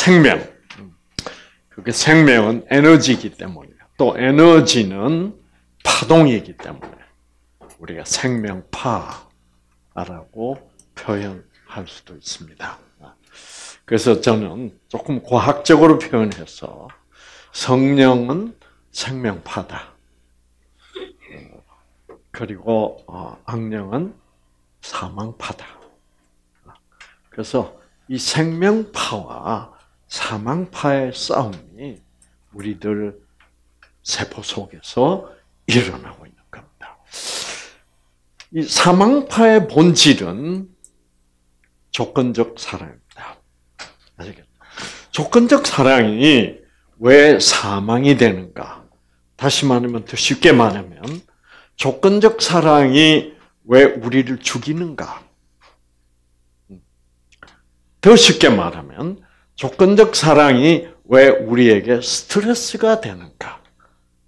생명. 그게 생명은 에너지이기 때문이에요. 또 에너지는 파동이기 때문에 우리가 생명파라고 표현할 수도 있습니다. 그래서 저는 조금 과학적으로 표현해서 성령은 생명파다. 그리고 어, 악령은 사망파다. 그래서 이 생명파와 사망파의 싸움이 우리들 세포 속에서 일어나고 있는 겁니다. 이 사망파의 본질은 조건적 사랑입니다. 아시겠죠? 조건적 사랑이 왜 사망이 되는가? 다시 말하면 더 쉽게 말하면 조건적 사랑이 왜 우리를 죽이는가? 더 쉽게 말하면 조건적 사랑이 왜 우리에게 스트레스가 되는가?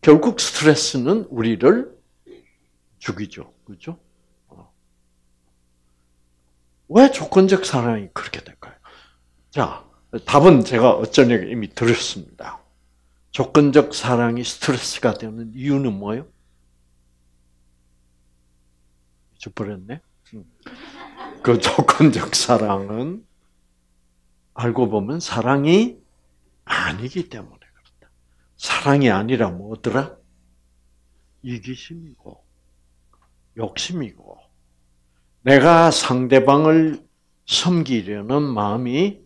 결국 스트레스는 우리를 죽이죠. 그죠? 어. 왜 조건적 사랑이 그렇게 될까요? 자, 답은 제가 어쩌냐고 이미 들었습니다. 조건적 사랑이 스트레스가 되는 이유는 뭐예요? 잊어버렸네? 음. 그 조건적 사랑은 알고 보면 사랑이 아니기 때문에 그렇다. 사랑이 아니라 뭐더라? 이기심이고, 욕심이고, 내가 상대방을 섬기려는 마음이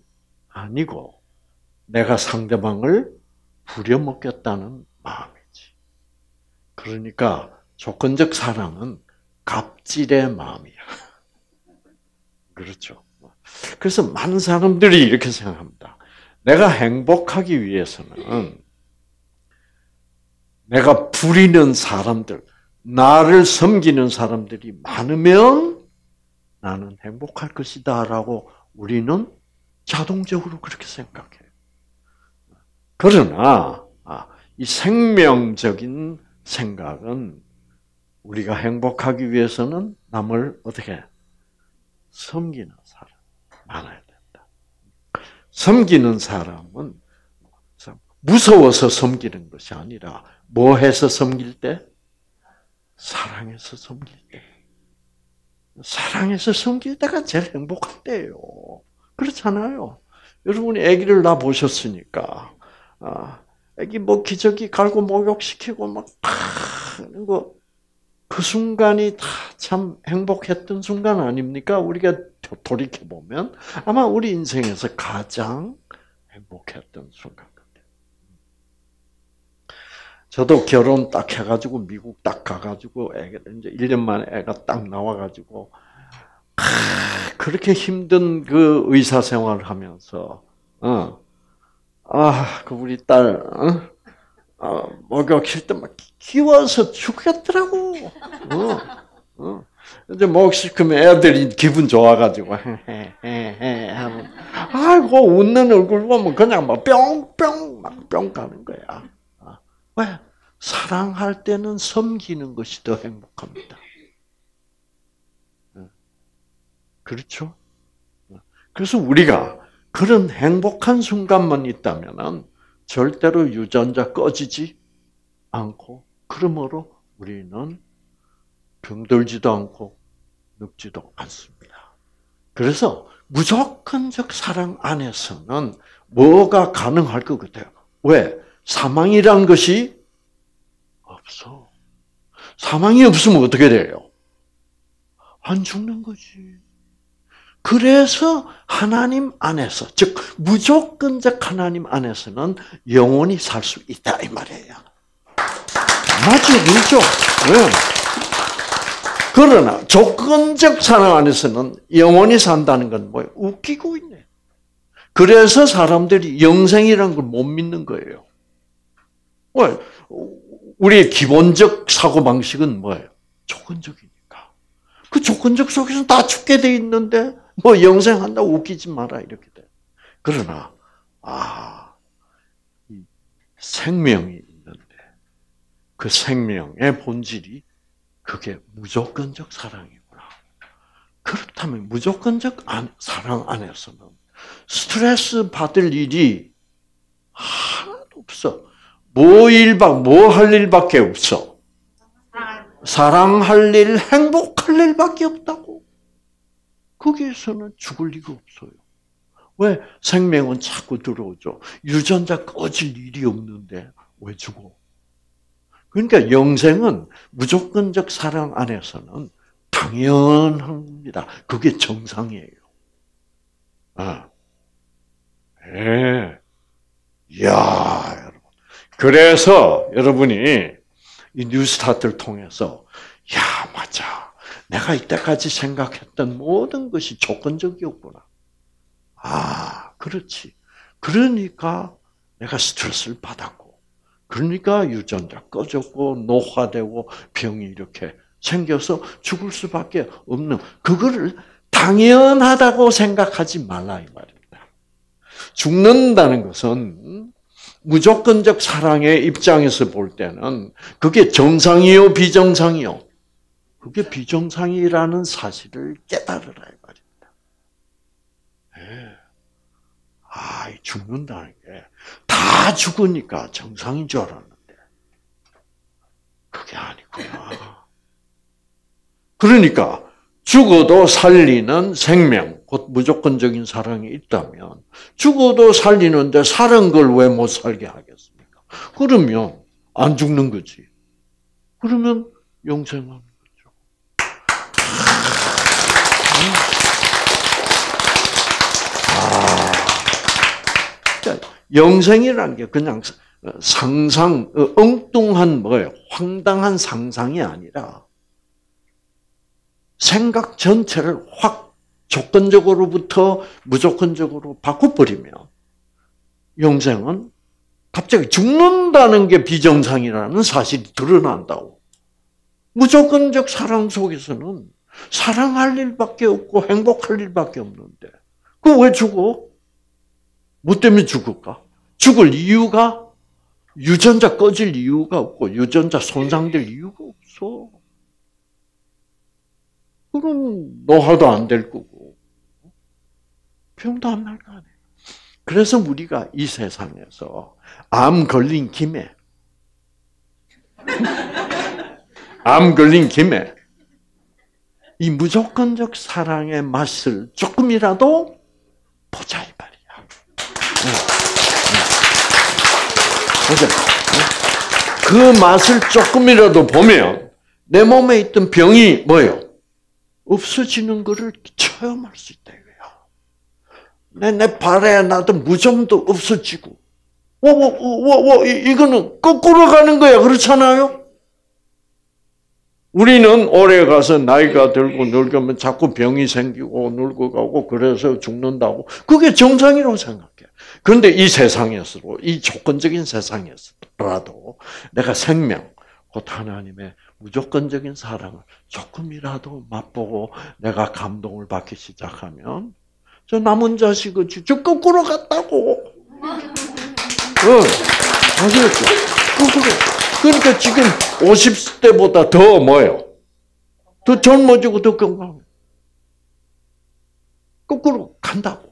아니고, 내가 상대방을 부려먹겠다는 마음이지. 그러니까 조건적 사랑은 갑질의 마음이야. 그렇죠. 그래서 많은 사람들이 이렇게 생각합니다. 내가 행복하기 위해서는 내가 부리는 사람들, 나를 섬기는 사람들이 많으면 나는 행복할 것이다 라고 우리는 자동적으로 그렇게 생각해요. 그러나 아, 이 생명적인 생각은 우리가 행복하기 위해서는 남을 어떻게 섬기는 많아야 된다. 섬기는 사람은 무서워서 섬기는 것이 아니라 뭐 해서 섬길 때? 사랑해서 섬길 때. 사랑해서 섬길 때가 제일 행복할 때예요. 그렇잖아요. 여러분이 아기를 낳아 보셨으니까 아, 아기 뭐 기저귀 갈고 목욕시키고 막 하는 거, 그 순간이 다 참 행복했던 순간 아닙니까? 우리가 돌이켜 보면 아마 우리 인생에서 가장 행복했던 순간 같아요. 저도 결혼 딱 해가지고 미국 딱 가가지고 애가 이제 1년 만에 애가 딱 나와가지고 그렇게 힘든 그 의사 생활을 하면서 어, 아, 그 우리 딸, 어? 어, 목욕실 때막 귀여워서 죽겠더라고. 어, 어. 이제 목욕시키면 애들이 기분 좋아가지고, 하면, 아이고, 웃는 얼굴 보면 그냥 막 뿅뿅, 막 뿅 가는 거야. 어. 왜? 사랑할 때는 섬기는 것이 더 행복합니다. 어. 그렇죠? 어. 그래서 우리가 그런 행복한 순간만 있다면 절대로 유전자 꺼지지 않고 그러므로 우리는 병들지도 않고 늙지도 않습니다. 그래서 무조건적 사랑 안에서는 뭐가 가능할 것 같아요? 왜? 사망이란 것이 없어. 사망이 없으면 어떻게 돼요? 안 죽는 거지. 그래서 하나님 안에서, 즉, 무조건적 하나님 안에서는 영원히 살 수 있다, 이 말이에요. 맞죠? 그렇죠? 네. 그러나, 조건적 사랑 안에서는 영원히 산다는 건 뭐예요? 웃기고 있네. 그래서 사람들이 영생이라는 걸 못 믿는 거예요. 왜? 우리의 기본적 사고방식은 뭐예요? 조건적이니까. 그 조건적 속에서 다 죽게 돼 있는데, 뭐 영생 한다고 웃기지 마라 이렇게 돼. 그러나 아 생명이 있는데 그 생명의 본질이 그게 무조건적 사랑이구나. 그렇다면 무조건적 사랑 안에서는 스트레스 받을 일이 하나도 없어. 뭐 일박, 뭐할 일밖에 없어. 사랑할 일, 행복할 일밖에 없다고. 거기에서는 죽을 리가 없어요. 왜? 생명은 자꾸 들어오죠. 유전자 꺼질 일이 없는데 왜 죽어? 그러니까 영생은 무조건적 사랑 안에서는 당연한 겁니다. 그게 정상이에요. 아. 예. 이야, 여러분. 그래서 여러분이 이 뉴스타트를 통해서, 야, 맞아. 내가 이때까지 생각했던 모든 것이 조건적이었구나. 아, 그렇지. 그러니까 내가 스트레스를 받았고, 그러니까 유전자 꺼졌고, 노화되고, 병이 이렇게 생겨서 죽을 수밖에 없는, 그거를 당연하다고 생각하지 말라, 이 말입니다. 죽는다는 것은 무조건적 사랑의 입장에서 볼 때는 그게 정상이요, 비정상이요? 그게 비정상이라는 사실을 깨달으라 이 말입니다. 네. 아, 죽는다는 게 다 죽으니까 정상인 줄 알았는데 그게 아니구나. 그러니까 죽어도 살리는 생명, 곧 무조건적인 사랑이 있다면 죽어도 살리는데 사는 걸 왜 못 살게 하겠습니까? 그러면 안 죽는 거지. 그러면 영생하는 영생이라는 게 그냥 상상, 어, 엉뚱한 뭐예요? 황당한 상상이 아니라 생각 전체를 확 조건적으로부터 무조건적으로 바꿔버리면 영생은 갑자기 죽는다는 게 비정상이라는 사실이 드러난다고. 무조건적 사랑 속에서는 사랑할 일밖에 없고 행복할 일밖에 없는데 그 왜 죽어? 뭐 때문에 죽을까? 죽을 이유가 유전자 꺼질 이유가 없고 유전자 손상될 이유가 없어. 그럼 노화도 안 될 거고 병도 안 날 거 아니에요. 그래서 우리가 이 세상에서 암 걸린 김에 암 걸린 김에 이 무조건적 사랑의 맛을 조금이라도 보자 그 맛을 조금이라도 보면 내 몸에 있던 병이 뭐예요? 없어지는 것을 체험할 수 있다 이거야. 내, 내 발에 나던 무좀도 없어지고, 와, 와, 와, 와, 이거는 거꾸로 가는 거야. 그렇잖아요? 우리는 오래 가서 나이가 들고 늙으면 자꾸 병이 생기고 늙어가고 그래서 죽는다고. 그게 정상이라고 생각해. 그런데 이 세상에서도, 이 조건적인 세상에서라도 내가 생명, 곧 하나님의 무조건적인 사랑을 조금이라도 맛보고 내가 감동을 받기 시작하면 저 남은 자식은 저 거꾸로 갔다고. 응. 아시겠죠? 거꾸로. 그러니까 지금 50대보다 더 뭐예요? 더 젊어지고 더 건강. 거꾸로 간다고.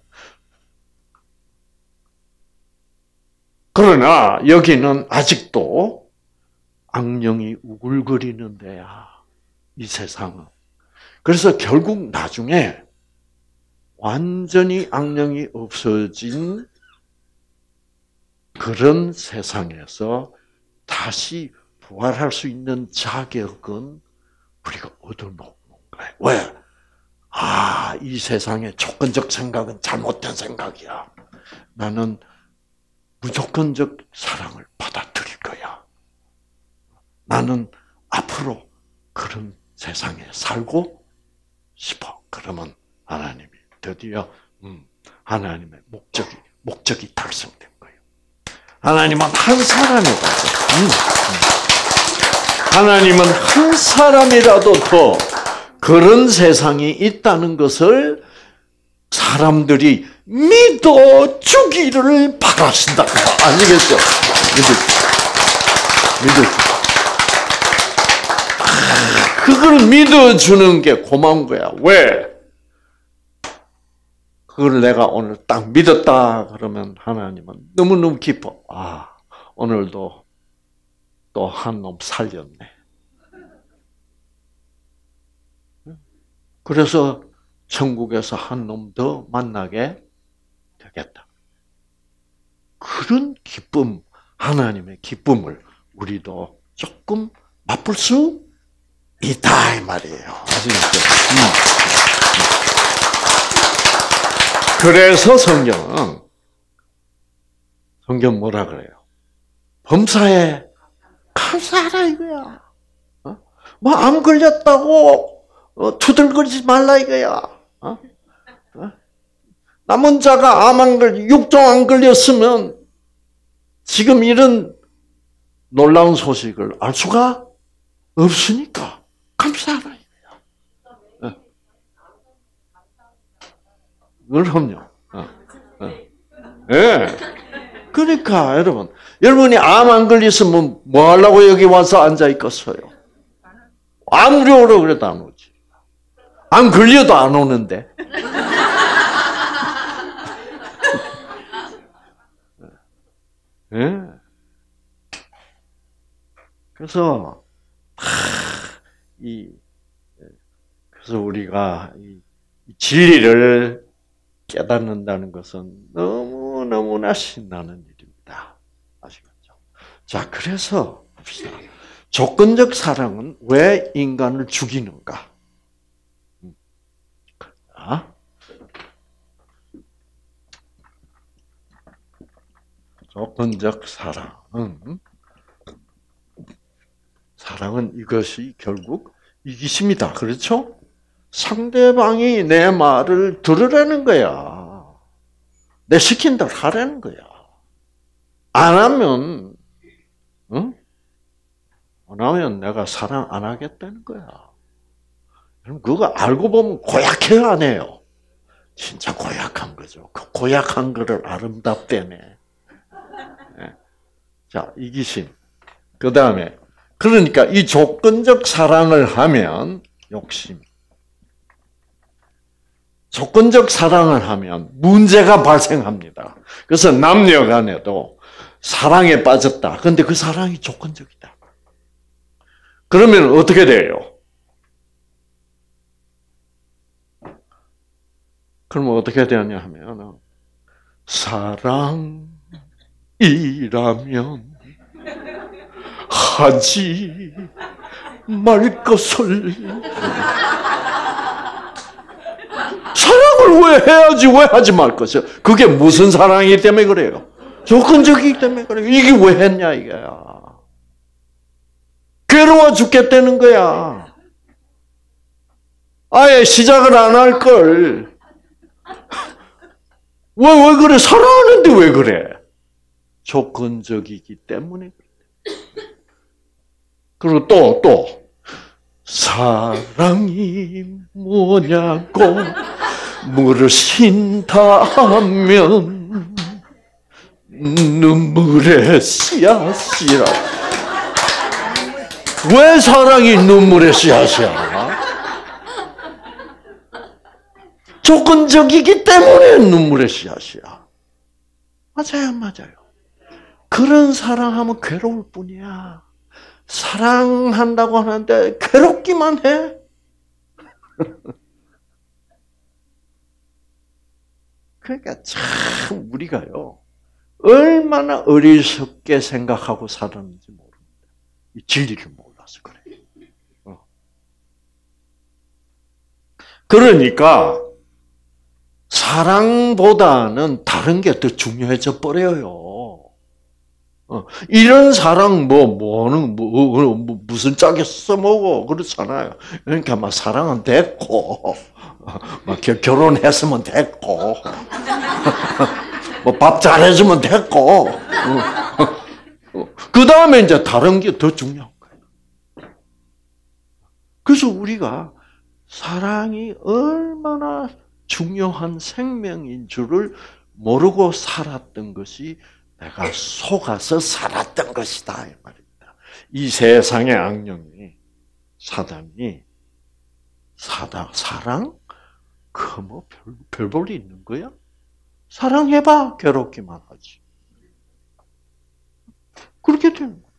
그러나 여기는 아직도 악령이 우글거리는 데야. 이 세상은. 그래서 결국 나중에 완전히 악령이 없어진 그런 세상에서 다시 부활할 수 있는 자격은 우리가 얻어놓는 거예요. 왜? 아, 이 세상의 조건적 생각은 잘못된 생각이야. 나는 무조건적 사랑을 받아들일 거야. 나는 앞으로 그런 세상에 살고 싶어. 그러면 하나님이 드디어 음, 하나님의 목적이 목적이 달성된 거예요. 하나님은 한 사람이라도 음, 음. 하나님은 한 사람이라도 더 그런 세상이 있다는 것을 사람들이 믿어 주기를 바라신다. 아니겠죠? 믿어. 믿어. 그걸 믿어주는 게 고마운 거야. 왜? 그걸 내가 오늘 딱 믿었다 그러면 하나님은 너무너무 기뻐. 아, 오늘도 또 한 놈 살렸네. 그래서 천국에서 한 놈 더 만나게 되겠다. 그런 기쁨, 하나님의 기쁨을 우리도 조금 맛볼 수 있다 이 말이에요. 음. 그래서 성경은 성경 뭐라 그래요? 범사에 감사하라 이거야. 어? 뭐암 걸렸다고 어, 투덜거리지 말라 이거야. 어? 어? 남은 자가 암안 걸 육종 안 걸렸으면 지금 이런 놀라운 소식을 알 수가 없으니까 감사하라 이거야. 그럼요. 어, 어. 예. 그러니까 여러분, 여러분이 암 안 걸렸으면 뭐 하려고 여기 와서 앉아 있겠어요? 오라 그래도 안 오지. 안 걸려도 안 오는데. 예. 그래서 이 그래서 우리가 이 진리를 깨닫는다는 것은 너무 너무나 신나는 일입니다. 아시겠죠? 자, 그래서 봅시다. 조건적 사랑은 왜 인간을 죽이는가? 자, 조건적 사랑은 사랑은 이것이 결국 이기심이다. 그렇죠? 상대방이 내 말을 들으라는 거야. 내 시킨 대로 하라는 거야. 안 하면, 응? 안 하면 내가 사랑 안 하겠다는 거야. 그럼 그거 알고 보면 고약해요, 안 해요? 진짜 고약한 거죠. 그 고약한 거를 아름답다네. 네. 자, 이기심. 그 다음에, 그러니까 이 조건적 사랑을 하면 욕심. 조건적 사랑을 하면 문제가 발생합니다. 그래서 남녀 간에도 사랑에 빠졌다. 근데 그 사랑이 조건적이다. 그러면 어떻게 돼요? 그러면 어떻게 되냐 하면 사랑이라면 하지 말 것을 사랑을 왜 해야지 왜 하지 말 것이야? 그게 무슨 사랑이기 때문에 그래요? 조건적이기 때문에 그래요. 이게 왜 했냐 이거야. 괴로워 죽겠다는 거야. 아예 시작을 안 할 걸. 왜, 왜 그래? 사랑하는데 왜 그래? 조건적이기 때문에 그래. 그리고 또, 또. 사랑이 뭐냐고 물으신다면 눈물의 씨앗이라. 왜 사랑이 눈물의 씨앗이야? 조건적이기 때문에 눈물의 씨앗이야. 맞아요, 맞아요. 그런 사랑하면 괴로울 뿐이야. 사랑한다고 하는데 괴롭기만 해. 그러니까 참 우리가요 얼마나 어리석게 생각하고 살았는지 모릅니다. 이 진리를 몰라서 그래. 어. 그러니까 사랑보다는 다른 게 더 중요해져 버려요. 어, 이런 사랑 뭐 뭐는 뭐, 뭐, 뭐 무슨 짝에 써먹어 그렇잖아요. 그러니까 막 사랑은 됐고 막 결혼했으면 됐고 뭐 밥 잘해주면 됐고 그 다음에 이제 다른 게 더 중요한 거예요. 그래서 우리가 사랑이 얼마나 중요한 생명인 줄을 모르고 살았던 것이 내가 속아서 살았던 것이다. 이 말입니다. 이 세상의 악령이, 사단이, 사다, 사랑? 그뭐 별, 볼일 있는 거야? 사랑해봐 괴롭기만 하지. 그렇게 되는 거야.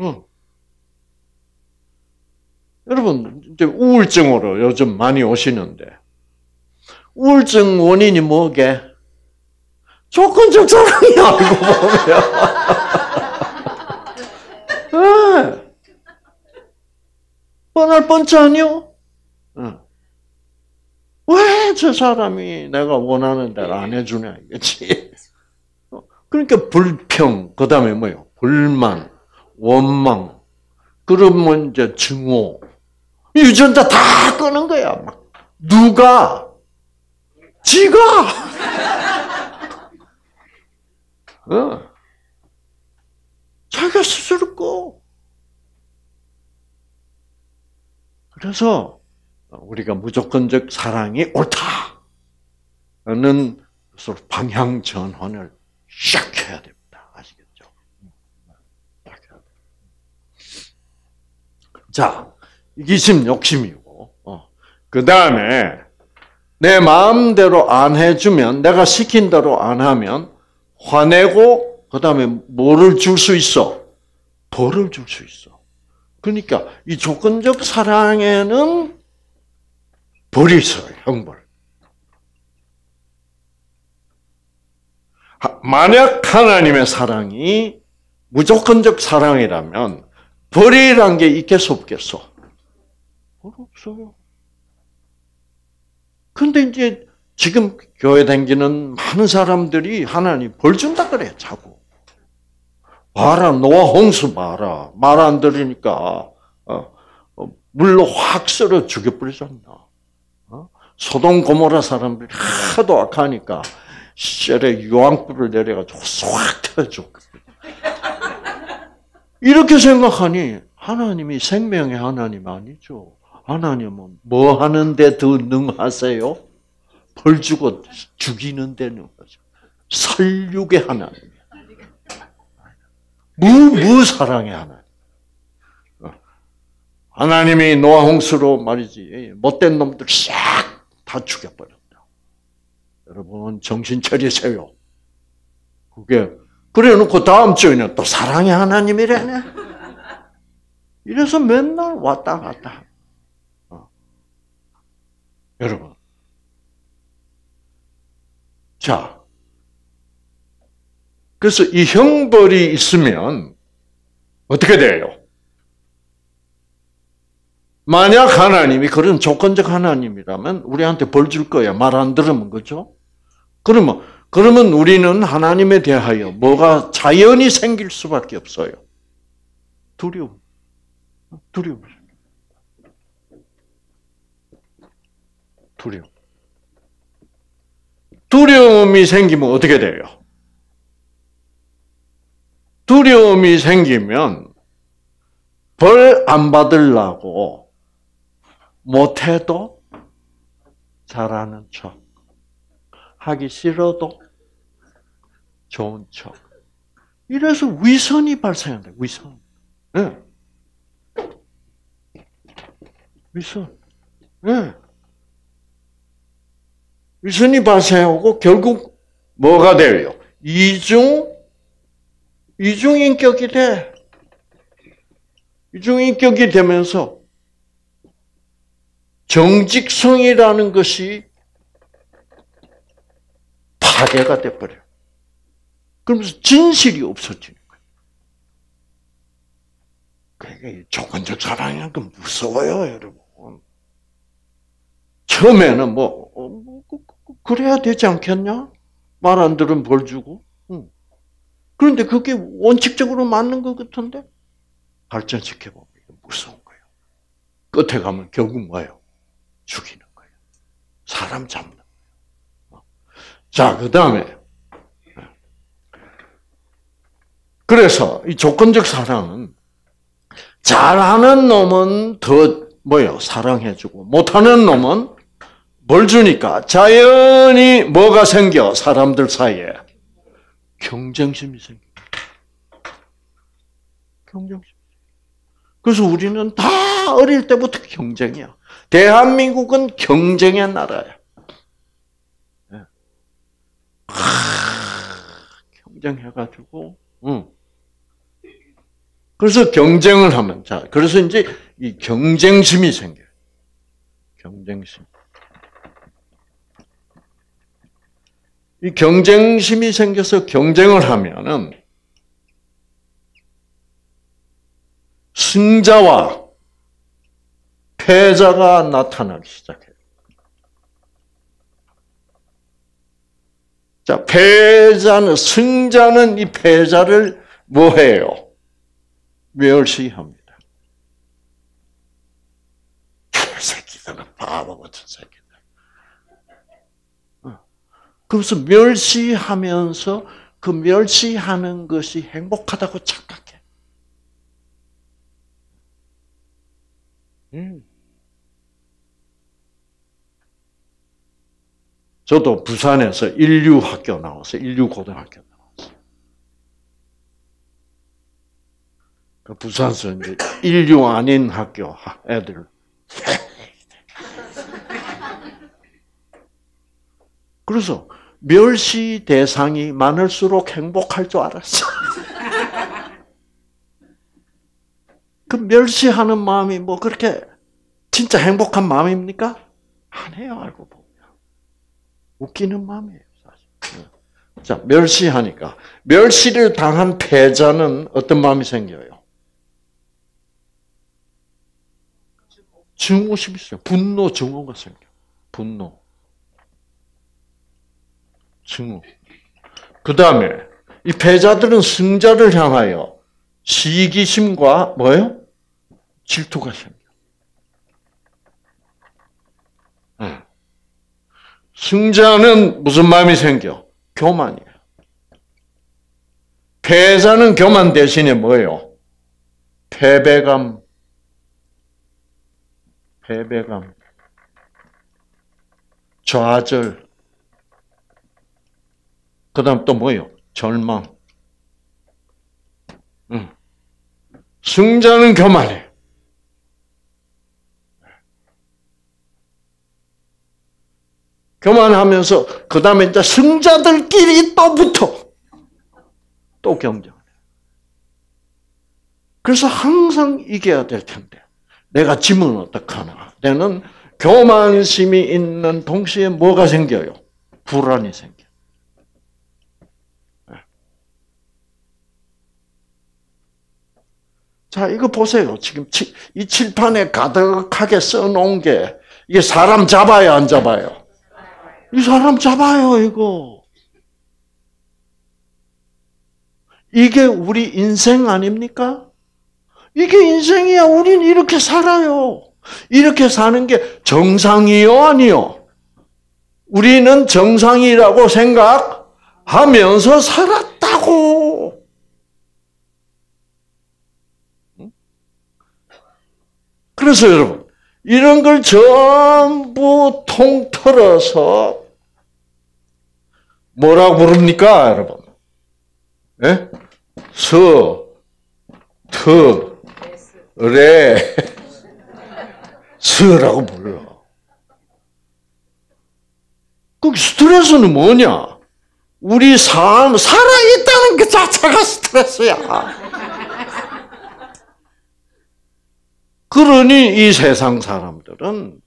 응. 여러분 이제 우울증으로 요즘 많이 오시는데 우울증 원인이 뭐게? 조건적 사랑이 알고 보면. 네. 뻔할 뻔치 아니요? 네. 왜저 사람이 내가 원하는 대로 안 해주냐 이거지. 그러니까 불평, 그 다음에 뭐요? 불만, 원망, 그러면 이제 증오, 유전자 다 끄는 거야. 막. 누가? 지가! 어. 자기가 스스로 꺼. 그래서 우리가 무조건적 사랑이 옳다는 방향 전환을 시작해야 됩니다. 아시겠죠? 자, 이기심 욕심이고, 어. 그 다음에 내 마음대로 안 해주면, 내가 시킨 대로 안 하면 화내고 그 다음에 뭐를 줄 수 있어? 벌을 줄 수 있어. 그러니까 이 조건적 사랑에는 벌이 있어요. 형벌. 만약 하나님의 사랑이 무조건적 사랑이라면 벌이란 게 있겠어 없겠어? 벌 없어요. 근데 이제 지금 교회 다니는 많은 사람들이 하나님 벌 준다 그래 자꾸. 봐라 노아 홍수 봐라 말 안 들으니까 어, 어, 물로 확 썰어 죽여버리잖아. 어? 소동 고모라 사람들이 하도 악하니까 셀에 유황불을 내려가지고 싹 태워줘. 이렇게 생각하니 하나님이 생명의 하나님 아니죠. 하나님은 뭐 하는데 더 능하세요? 벌 주고 죽이는 데는 거죠. 살육의 하나님. 무, 무 사랑의 하나님. 어. 하나님이 노아 홍수로 말이지, 못된 놈들 싹 다 죽여버렸다. 여러분, 정신 차리세요. 그게, 그래 놓고 다음 주에는 또 사랑의 하나님이래네. 이래서 맨날 왔다 갔다. 어. 여러분, 자, 그래서 이 형벌이 있으면 어떻게 돼요? 만약 하나님이 그런 조건적 하나님이라면 우리한테 벌 줄 거야. 말 안 들으면 그죠? 그러면 그러면 우리는 하나님에 대하여 뭐가 자연이 생길 수밖에 없어요. 두려움. 두려움. 두려움. 두려움이 생기면 어떻게 돼요? 두려움이 생기면 벌 안 받으려고 못해도 잘하는 척. 하기 싫어도 좋은 척. 이래서 위선이 발생한다, 위선. 네. 위선. 네. 위선이 발생하고 결국 뭐가 돼요? 이중 이중 인격이 돼. 이중 인격이 되면서 정직성이라는 것이 파괴가 돼버려. 그러면서 진실이 없어지는 거예요. 그러니까 조건적 사랑이란 건 무서워요, 여러분. 처음에는 뭐 그래야 되지 않겠냐? 말 안 들으면 벌 주고. 응. 그런데 그게 원칙적으로 맞는 것 같은데 발전시켜보면 무서운 거예요. 끝에 가면 결국 뭐예요? 죽이는 거예요. 사람 잡는 거예요. 어. 자, 그 다음에 그래서 이 조건적 사랑은 잘하는 놈은 더 뭐요? 사랑해주고 못하는 놈은 뭘 주니까 자연히 뭐가 생겨 사람들 사이에 경쟁심이 생겨. 경쟁심. 그래서 우리는 다 어릴 때부터 경쟁이야. 대한민국은 경쟁의 나라야. 경쟁해가지고, 응. 그래서 경쟁을 하면, 자, 그래서 이제 이 경쟁심이 생겨요. 경쟁심. 이 경쟁심이 생겨서 경쟁을 하면은 승자와 패자가 나타나기 시작해요. 자, 패자는, 승자는 이 패자를 뭐 해요? 멸시합니다. 새끼들은 바보 같은 새끼들. 어. 그래서 멸시하면서 그 멸시하는 것이 행복하다고 착각해. 음. 저도 부산에서 인류 학교 나왔어요. 인류 고등학교 나왔어요. 그 부산에서 이제 인류 아닌 학교 애들. 그래서 멸시 대상이 많을수록 행복할 줄 알았어. 그 멸시하는 마음이 뭐 그렇게 진짜 행복한 마음입니까? 아니에요, 알고 보면. 웃기는 마음이에요, 사실. 네. 자, 멸시하니까. 멸시를 당한 패자는 어떤 마음이 생겨요? 증오심이 있어요. 분노, 증오가 생겨. 분노. 증오. 그 다음에, 이 패자들은 승자를 향하여 시기심과 뭐예요? 질투가 생겨. 승자는 무슨 마음이 생겨? 교만이에요. 패자는 교만 대신에 뭐예요? 패배감. 패배감. 좌절. 그 다음 또 뭐예요? 절망. 응. 승자는 교만해. 교만하면서 그 다음에 이제 승자들끼리 또 붙어. 또 경쟁. 그래서 항상 이겨야 될 텐데 내가 지면 어떡하나. 내는 교만심이 있는 동시에 뭐가 생겨요? 불안이 생겨. 네. 자, 이거 보세요. 지금 이 칠판에 가득하게 써놓은 게 이게 사람 잡아요, 안 잡아요? 이 사람 잡아요, 이거. 이게 우리 인생 아닙니까? 이게 인생이야. 우린 이렇게 살아요. 이렇게 사는 게 정상이요, 아니요? 우리는 정상이라고 생각하면서 살았다고. 그래서 여러분, 이런 걸 전부 통틀어서 뭐라고 부릅니까, 여러분? 예? 서, 트, 레, 스라고 불러. 그 스트레스는 뭐냐? 우리 삶, 살아있다는 그 자체가 스트레스야. 그러니 이 세상 사람들은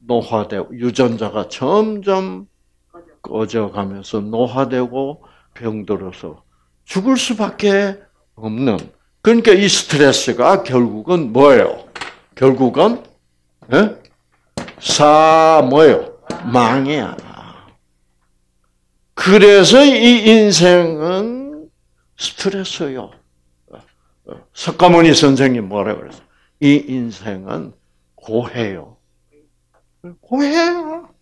노화되고 유전자가 점점 꺼져가면서 노화되고 병들어서 죽을 수밖에 없는 그러니까 이 스트레스가 결국은 뭐예요? 결국은 예? 사 뭐예요? 망이야. 그래서 이 인생은 스트레스요. 석가모니 선생님 뭐라 그랬어? 이 인생은 고해요. 고해요.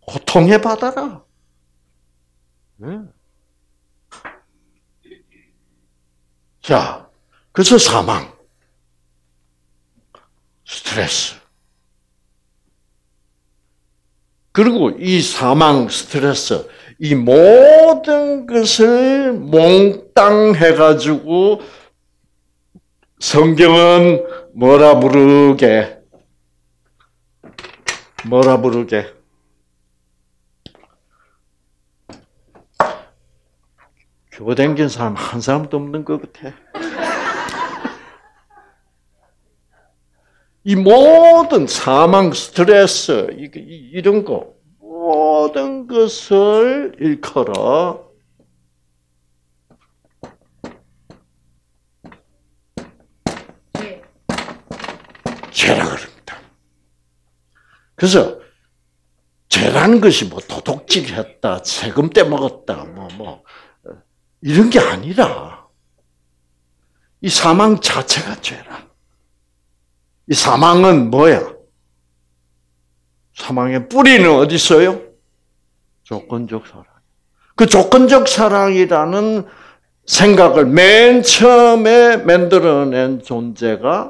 고통의 바다라. 네. 자, 그래서 사망, 스트레스. 그리고 이 사망, 스트레스, 이 모든 것을 몽땅 해가지고 성경은 뭐라 부르게? 뭐라 부르게? 교회 댕긴 사람 한 사람도 없는 것 같아. 이 모든 사망, 스트레스, 이런 거. 것을 일컬어 죄라 그럽니다. 그래서 죄라는 것이 뭐 도둑질했다, 세금 떼먹었다, 뭐, 뭐, 이런 게 아니라, 이 사망 자체가 죄라. 이 사망은 뭐야? 사망의 뿌리는 어디 있어요? 조건적 사랑. 그 조건적 사랑이라는 생각을 맨 처음에 만들어낸 존재가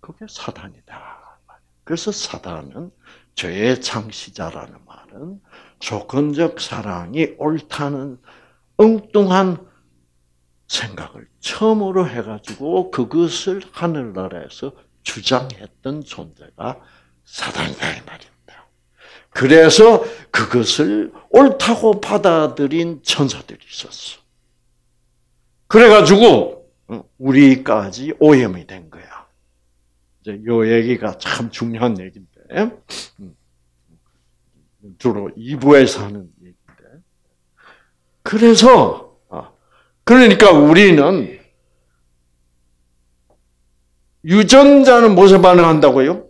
그게 사단이다. 그래서 사단은 죄의 창시자라는 말은 조건적 사랑이 옳다는 엉뚱한 생각을 처음으로 해가지고 그것을 하늘나라에서 주장했던 존재가 사단이다 이 말입니다. 그래서 그것을 옳다고 받아들인 천사들이 있었어. 그래가지고 우리까지 오염이 된 거야. 이제 요 얘기가 참 중요한 얘기인데 주로 2부에서 하는 얘기인데 그래서 아, 그러니까 우리는 유전자는 무엇에 반응한다고요?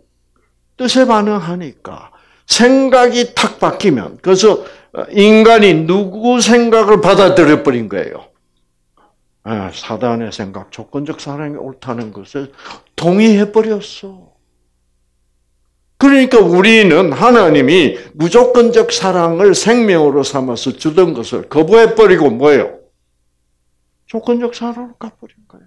뜻에 반응하니까 생각이 탁 바뀌면 그래서 인간이 누구 생각을 받아들여 버린 거예요. 아, 사단의 생각, 조건적 사랑이 옳다는 것을 동의해 버렸어. 그러니까 우리는 하나님이 무조건적 사랑을 생명으로 삼아서 주던 것을 거부해 버리고 뭐예요? 조건적 사랑으로 가버린 거예요.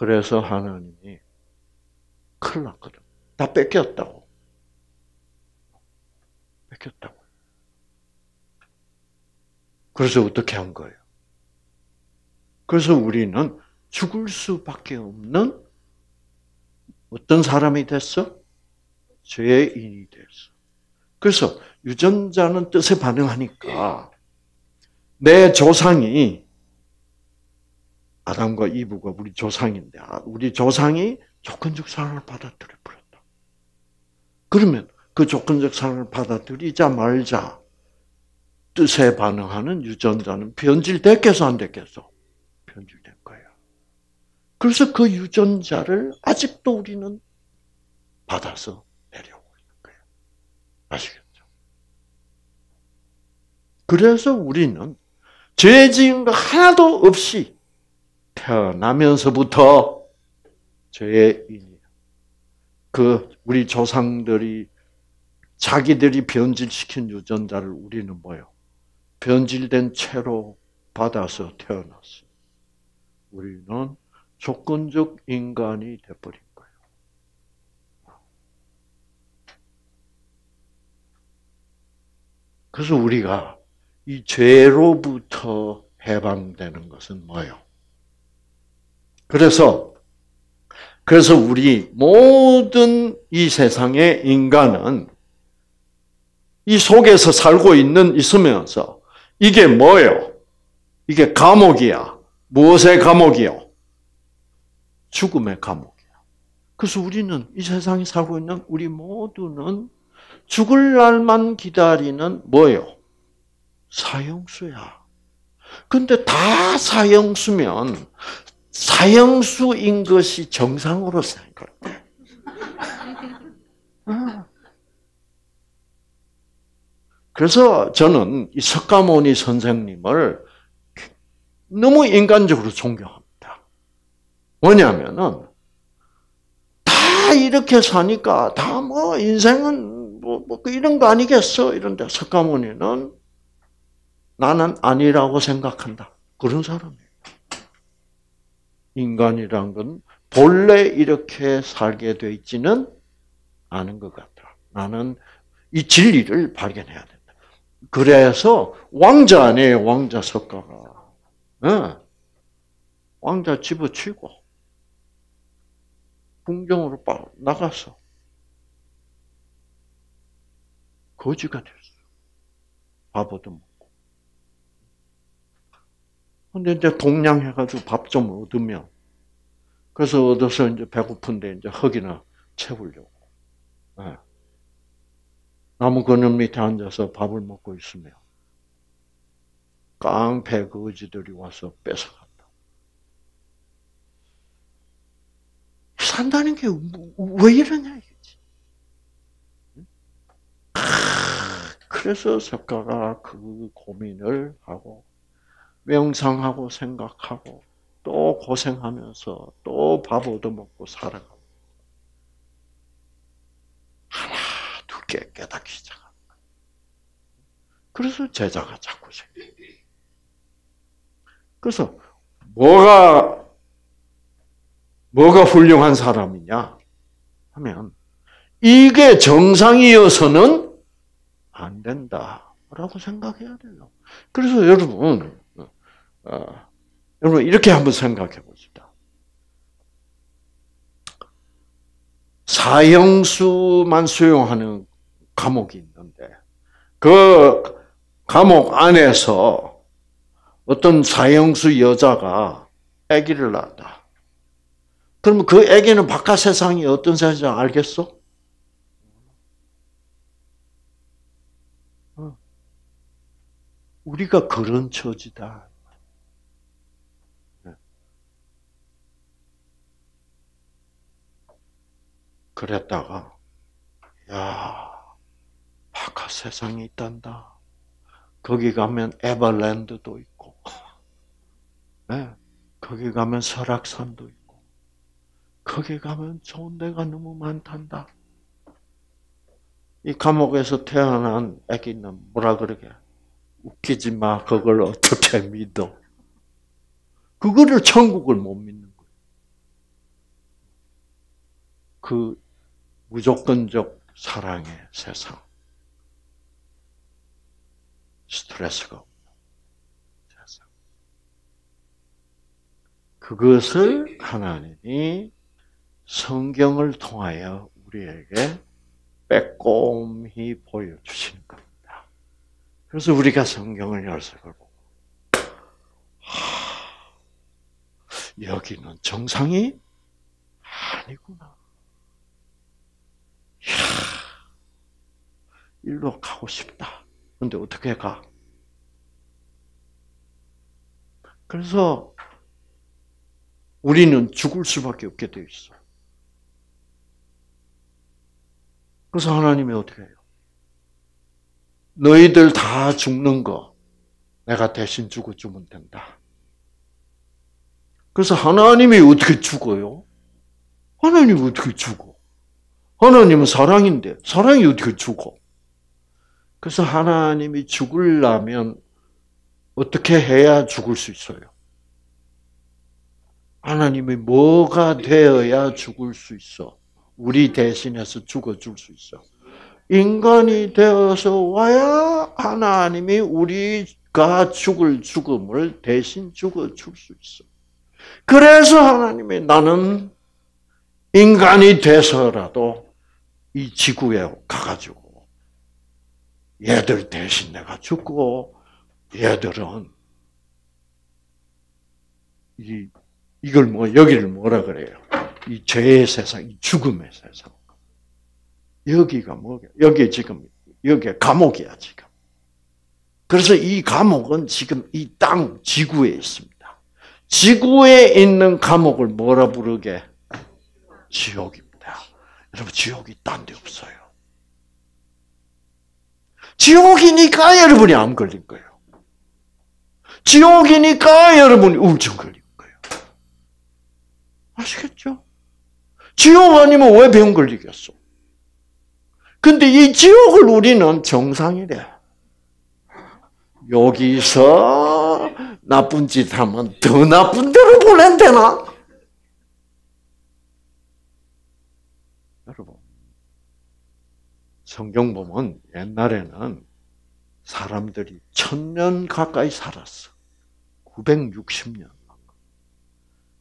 그래서 하나님이 큰일 났거든. 다 뺏겼다고. 뺏겼다고. 그래서 어떻게 한 거예요? 그래서 우리는 죽을 수밖에 없는 어떤 사람이 됐어? 죄인이 됐어. 그래서 유전자는 뜻에 반응하니까 내 조상이 아담과 이브가 우리 조상인데 아, 우리 조상이 조건적 사랑을 받아들여 버렸다. 그러면 그 조건적 사랑을 받아들이자 말자 뜻에 반응하는 유전자는 변질됐겠어 안 됐겠어? 변질된 거예요. 그래서 그 유전자를 아직도 우리는 받아서 내려오고 있는 거예요. 아시겠죠? 그래서 우리는 죄 지은 거 하나도 없이 태어나면서부터 죄인이에요. 그 우리 조상들이 자기들이 변질시킨 유전자를 우리는 뭐요? 변질된 채로 받아서 태어났어. 우리는 조건적 인간이 돼버린 거예요. 그래서 우리가 이 죄로부터 해방되는 것은 뭐예요? 그래서 그래서 우리 모든 이 세상의 인간은 이 속에서 살고 있는 있으면서 이게 뭐예요? 이게 감옥이야. 무엇의 감옥이요? 죽음의 감옥이야. 그래서 우리는 이 세상에 살고 있는 우리 모두는 죽을 날만 기다리는 뭐예요? 사형수야. 근데 다 사형수면 사형수인 것이 정상으로 생각할 때. 그래서 저는 이 석가모니 선생님을 너무 인간적으로 존경합니다. 뭐냐면은 다 이렇게 사니까 다 뭐 인생은 뭐, 뭐 이런 거 아니겠어 이런데 석가모니는 나는 아니라고 생각한다. 그런 사람이에요. 인간이란 건 본래 이렇게 살게 돼 있지는 않은 것 같다. 나는 이 진리를 발견해야 된다. 그래서 왕자 아니에요, 왕자 석가가. 네. 왕자 집어치고 궁정으로 나갔어. 거지가 됐어. 밥도 먹고. 근데 이제 동냥해가지고 밥 좀 얻으면, 그래서 얻어서 이제 배고픈데 이제 흙이나 채우려고. 네. 나무 그늘 밑에 앉아서 밥을 먹고 있으면, 깡패 거지들이 와서 뺏어간다. 산다는 게 왜 이러냐 이거지. 그래서 석가가 그 고민을 하고 명상하고 생각하고 또 고생하면서 또 밥 얻어먹고 살아가고 하나 두 개 깨닫기 시작한 그래서 제자가 자꾸 생겨. 그래서 뭐가 뭐가 훌륭한 사람이냐 하면 이게 정상이어서는 안 된다라고 생각해야 돼요. 그래서 여러분, 어, 여러분 이렇게 한번 생각해 봅시다. 사형수만 수용하는 감옥이 있는데 그 감옥 안에서 어떤 사형수 여자가 아기를 낳았다. 그러면 그 아기는 바깥 세상이 어떤 세상인지 알겠어? 어. 우리가 그런 처지다. 그랬다가, 야, 바깥 세상이 있단다. 거기 가면 에버랜드도 있고, 네. 거기 가면 설악산도 있고, 거기 가면 좋은 데가 너무 많단다. 이 감옥에서 태어난 애기는 뭐라 그러게? 웃기지 마. 그걸 어떻게 믿어? 그거를 천국을 못 믿는 거예요. 그 무조건적 사랑의 세상. 스트레스가 없는 세상. 그것을 하나님이 성경을 통하여 우리에게 빼꼼히 보여주시는 겁니다. 그래서 우리가 성경을 열쇠를 보고, 하, 여기는 정상이 아니구나. 이야, 일로 가고 싶다. 근데 어떻게 가? 그래서 우리는 죽을 수밖에 없게 되어 있어. 그래서 하나님이 어떻게 해요? 너희들 다 죽는 거 내가 대신 죽어주면 된다. 그래서 하나님이 어떻게 죽어요? 하나님이 어떻게 죽어? 하나님은 사랑인데 사랑이 어떻게 죽어? 그래서 하나님이 죽으려면 어떻게 해야 죽을 수 있어요? 하나님이 뭐가 되어야 죽을 수 있어? 우리 대신해서 죽어줄 수 있어. 인간이 되어서 와야 하나님이 우리가 죽을 죽음을 대신 죽어줄 수 있어. 그래서 하나님이 나는 인간이 돼서라도 이 지구에 가가지고 얘들 대신 내가 죽고 얘들은 이 이걸 뭐 여기를 뭐라 그래요? 이 죄의 세상, 이 죽음의 세상. 여기가 뭐게? 여기 지금 여기 감옥이야 지금. 그래서 이 감옥은 지금 이 땅 지구에 있습니다. 지구에 있는 감옥을 뭐라 부르게? 지옥입니다. 여러분 지옥이 딴 데 없어요. 지옥이니까 여러분이 암 걸린 거예요. 지옥이니까 여러분이 우울증 걸린 거예요. 아시겠죠? 지옥 아니면 왜 병 걸리겠어? 근데 이 지옥을 우리는 정상이래. 여기서 나쁜 짓 하면 더 나쁜 데로 보낸대나? 여러분, 성경 보면 옛날에는 사람들이 천년 가까이 살았어. 960년.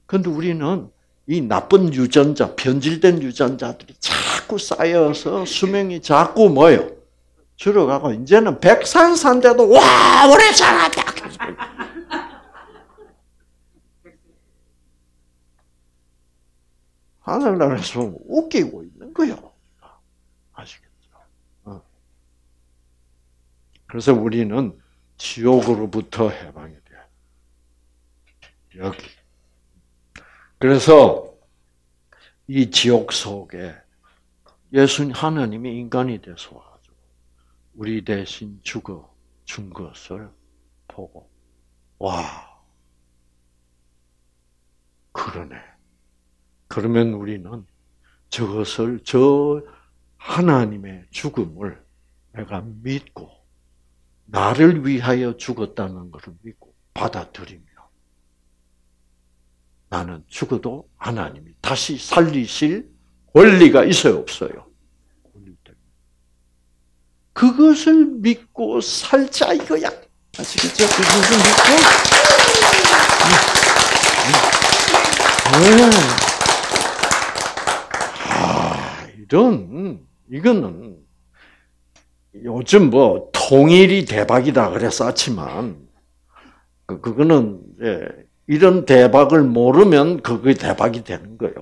근데 우리는 이 나쁜 유전자, 변질된 유전자들이 자꾸 쌓여서 수명이 자꾸 뭐요? 줄어가고 이제는 백산 산데도 와 오래 살았다. 하늘나라에서 웃기고 있는 거요. 아시겠죠? 어. 그래서 우리는 지옥으로부터 해방이 돼. 여기. 그래서 이 지옥 속에 예수님 하나님이 인간이 돼서 와가지고 우리 대신 죽어 준 것을 보고 와 그러네. 그러면 우리는 저것을 저 하나님의 죽음을 내가 믿고 나를 위하여 죽었다는 것을 믿고 받아들이며 나는 죽어도 하나님이 다시 살리실 권리가 있어요, 없어요? 그것을 믿고 살자 이거야. 아시겠죠? 그것을 믿고. 네. 아, 이런, 이거는 요즘 뭐 통일이 대박이다 그래 썼지만, 그, 그거는, 예, 이런 대박을 모르면 그게 대박이 되는 거예요.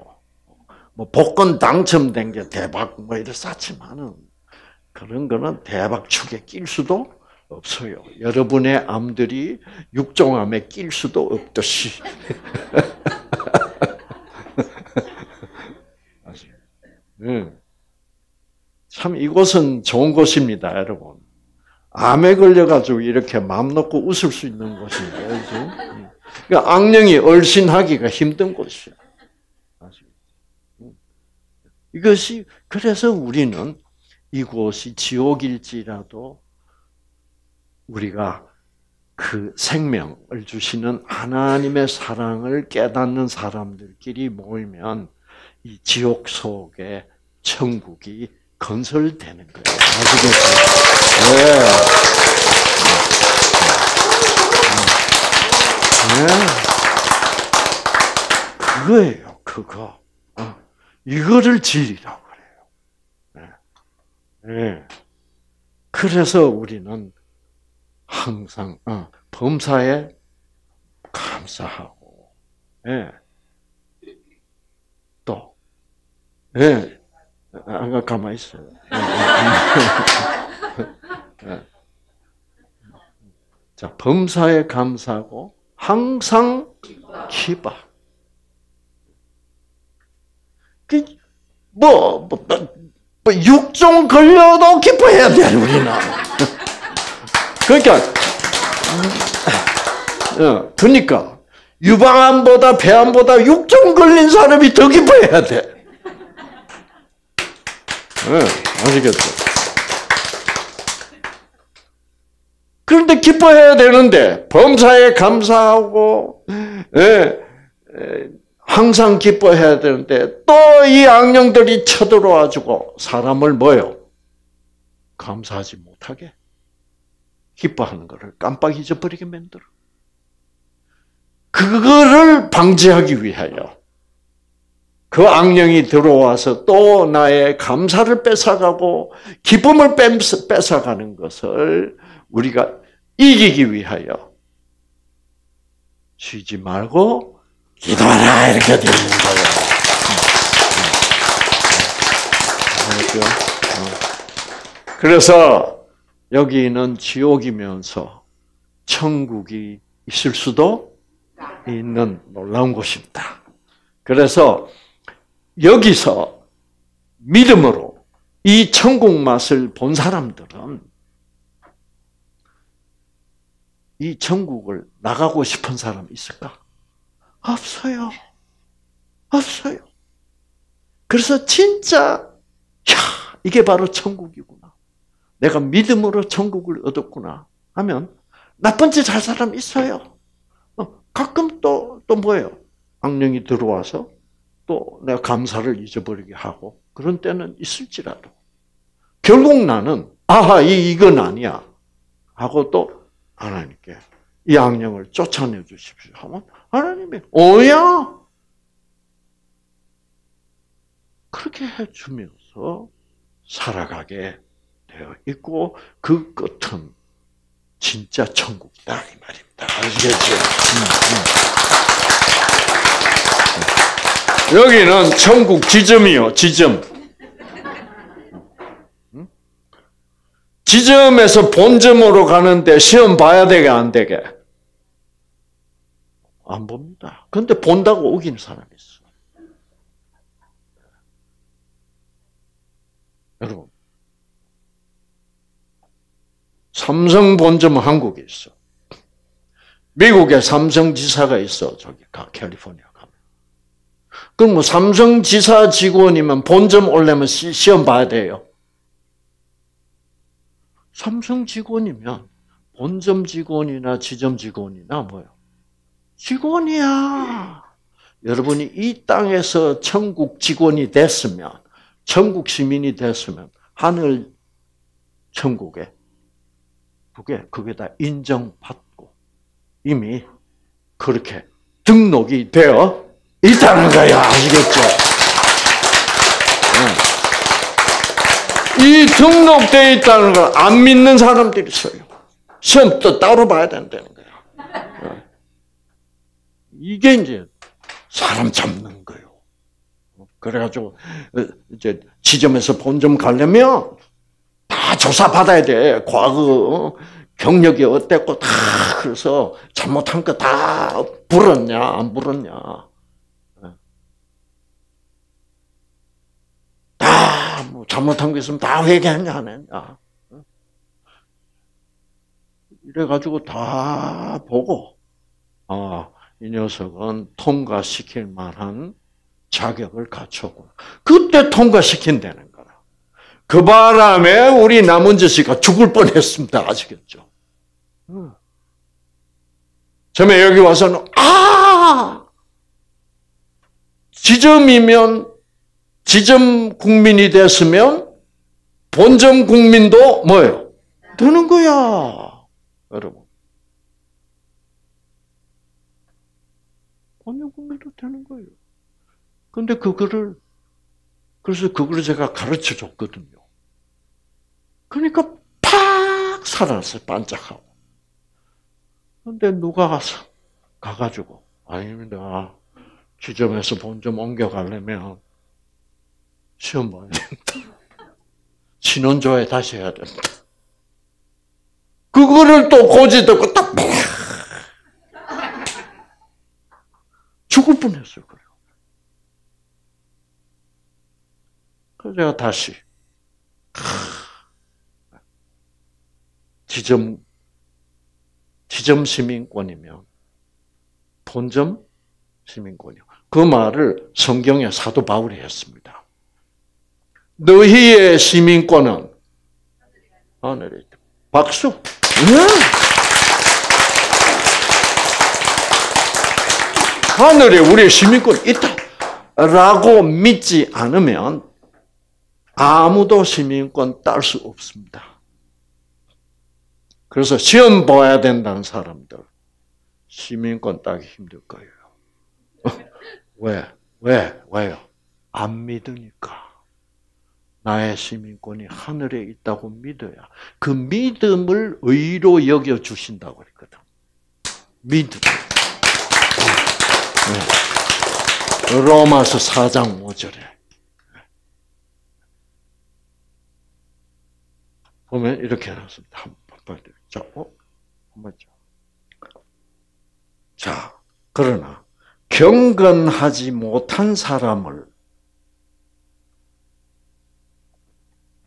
뭐 복권 당첨된 게 대박 뭐 이래 쌓지만은 그런 거는 대박 축에 낄 수도 없어요. 여러분의 암들이 육종암에 낄 수도 없듯이. 네. 참 이곳은 좋은 곳입니다, 여러분. 암에 걸려가지고 이렇게 마음 놓고 웃을 수 있는 곳이에요. 그러니까 악령이 얼씬하기가 힘든 곳이야. 이것이 그래서 우리는 이곳이 지옥일지라도 우리가 그 생명을 주시는 하나님의 사랑을 깨닫는 사람들끼리 모이면 이 지옥 속에 천국이 건설되는 거예요. 아시겠죠? 네. 네. 그거예요, 그거. 어. 이거를 진리라고 그래요. 네. 네. 그래서 우리는 항상 어, 범사에 감사하고, 네. 또, 네. 안 가만히 있어요. 네. 자, 범사에 감사하고 항상 기뻐. 그, 뭐, 뭐, 뭐, 뭐 육종 걸려도 기뻐해야 돼, 우리는. 그러니까, 어, 그러니까, 유방암보다 폐암보다 육종 걸린 사람이 더 기뻐해야 돼. 네, 아시겠죠? 그런데 기뻐해야 되는데 범사에 감사하고 예, 예, 항상 기뻐해야 되는데 또 이 악령들이 쳐들어와주고 사람을 뭐요? 감사하지 못하게 기뻐하는 것을 깜빡 잊어버리게 만들어. 그거를 방지하기 위하여 그 악령이 들어와서 또 나의 감사를 뺏어가고 기쁨을 뺏어가는 것을 우리가 이기기 위하여 쉬지 말고 기도하라 이렇게 되는 거예요. 그래서 여기는 지옥이면서 천국이 있을 수도 있는 놀라운 곳입니다. 그래서 여기서 믿음으로 이 천국 맛을 본 사람들은 이 전국을 나가고 싶은 사람 있을까? 없어요. 없어요. 그래서 진짜 야 이게 바로 천국이구나. 내가 믿음으로 천국을 얻었구나 하면 나쁜 짓 할 사람 있어요. 어, 가끔 또, 또 뭐예요? 악령이 들어와서 또 내가 감사를 잊어버리게 하고 그런 때는 있을지라도 결국 나는 아하 이 이건 아니야 하고 또 하나님께 이 악령을 쫓아내 주십시오 하면 하나님이 오야 그렇게 해주면서 살아가게 되어 있고 그 끝은 진짜 천국이다 이 말입니다. 아시겠죠? 여기는 천국 지점이요, 지점. 지점에서 본점으로 가는데 시험 봐야 되게 안 되게? 안 봅니다. 근데 본다고 우기는 사람이 있어. 여러분, 삼성 본점 한국에 있어. 미국에 삼성 지사가 있어. 저기 캘리포니아. 그럼 뭐 삼성 지사 직원이면 본점 올려면 시험 봐야 돼요. 삼성 직원이면 본점 직원이나 지점 직원이나 뭐요? 직원이야. 여러분이 이 땅에서 천국 직원이 됐으면, 천국 시민이 됐으면, 하늘 천국에, 그게, 그게 다 인정받고, 이미 그렇게 등록이 되어 있다는 거야. 아시겠죠? 이 등록되어 있다는 걸 안 믿는 사람들이 있어요. 시험 또 따로 봐야 된다는 거야. 이게 이제 사람 잡는 거예요. 그래가지고 이제 지점에서 본점 가려면 다 조사 받아야 돼. 과거 경력이 어땠고 다 그래서 잘못한 거 다 불었냐 안 불었냐. 뭐 잘못한 거 있으면 다안 했냐. 이래가지고 다 보고 아, 이 녀석은 통과시킬 만한 자격을 갖췄고 그때 통과시킨다는 거라. 그 바람에 우리 남은지 씨가 죽을 뻔했습니다. 아시겠죠? 처음에 여기 와서는 아 지점이면 지점 국민이 됐으면 본점 국민도 뭐예요? 되는 거야. 여러분. 본점 국민도 되는 거예요. 근데 그거를, 그래서 그거를 제가 가르쳐 줬거든요. 그러니까 팍 살아났어요. 반짝하고. 근데 누가 가서, 가가지고, 아닙니다. 지점에서 본점 옮겨가려면 시험 봐야 된다. 신혼조회 다시 해야 된다. 그거를 또 고지 듣고 딱 죽을 뻔했어요. 그래요. 그래서 제가 다시 지점 지점 시민권이면 본점 시민권이요. 그 말을 성경에 사도 바울이 했습니다. 너희의 시민권은 하늘에 있다. 박수. 네. 하늘에 우리의 시민권 있다. 라고 믿지 않으면 아무도 시민권 딸 수 없습니다. 그래서 시험 봐야 된다는 사람들 시민권 따기 힘들 거예요. 왜? 왜? 왜요? 안 믿으니까. 나의 시민권이 하늘에 있다고 믿어야 그 믿음을 의로 여겨 주신다고 그랬거든. 믿음. 네. 로마서 4장 5절에 보면 이렇게 나왔습니다. 한번 자, 어? 한번 자, 그러나 경건하지 못한 사람을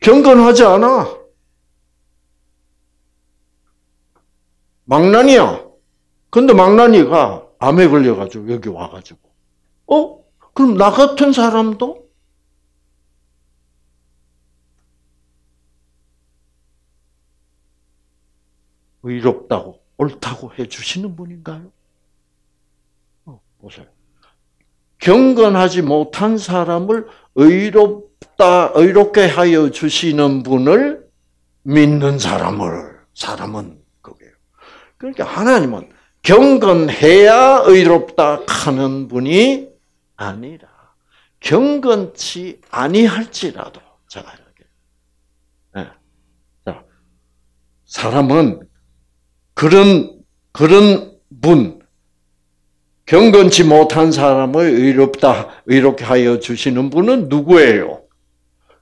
경건하지 않아. 망나니야. 근데 망나니가 암에 걸려가지고 여기 와가지고. 어? 그럼 나 같은 사람도? 의롭다고, 옳다고 해주시는 분인가요? 어, 보세요. 경건하지 못한 사람을 의롭 다, 의롭게 하여 주시는 분을 믿는 사람을, 사람은 그게요. 그러니까 하나님은 경건해야 의롭다 하는 분이 아니라 경건치 아니할지라도 제가 이렇게 네. 사람은 그런 그런 분 경건치 못한 사람을 의롭다 의롭게 하여 주시는 분은 누구예요?